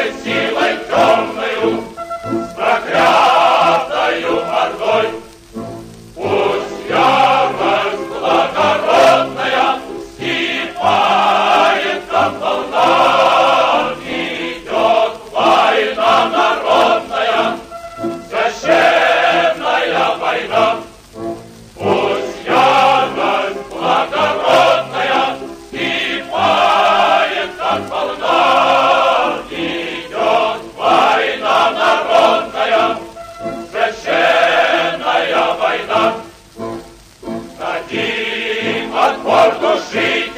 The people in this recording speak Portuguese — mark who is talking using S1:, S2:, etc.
S1: Parecia Senhor.